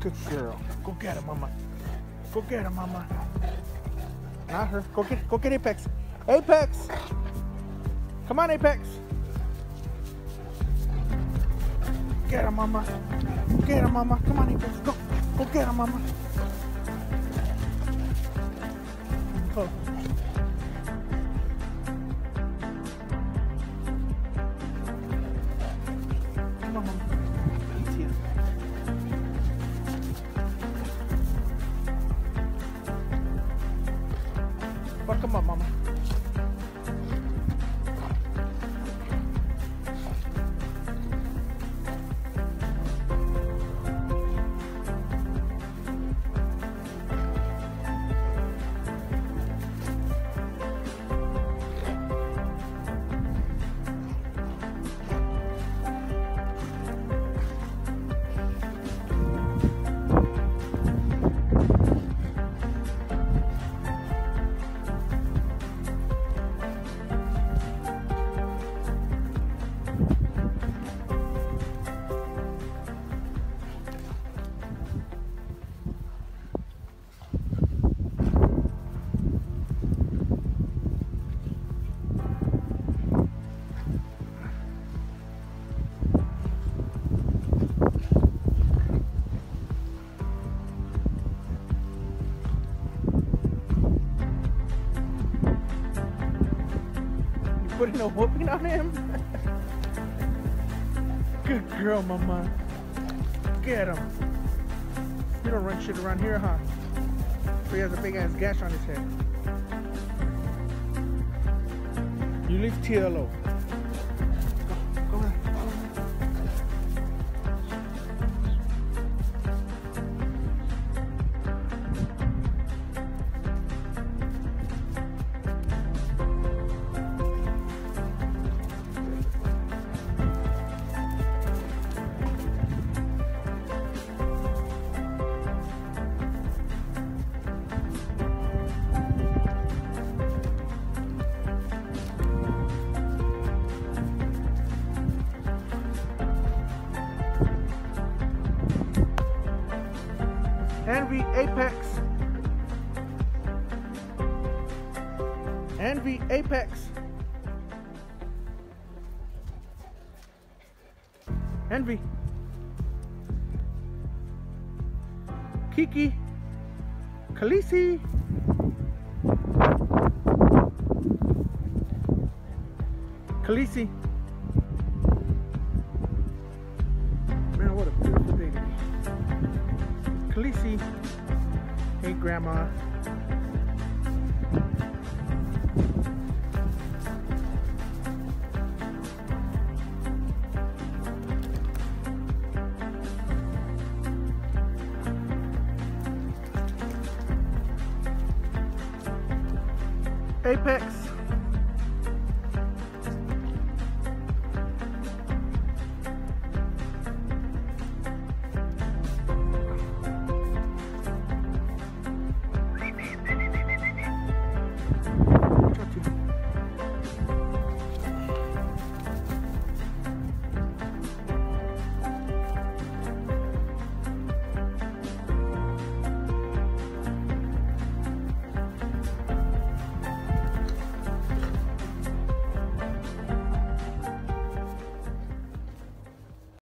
Good girl. Go get her, mama. Go get her, mama. Not her. Go get go get Apex. Apex! Come on, Apex. Get her, mama. Get her, mama. Come on, Apex. Go. Go get her, mama. Go. Fuck him up, mama. Putting a whooping on him? Good girl, mama. Get him. You don't run shit around here, huh? So he has a big ass gash on his head. You leave Tia Envy Apex. Envy Apex. Envy. Kiki. Khaleesi. Khaleesi. Khaleesi. Hey, Grandma. Apex.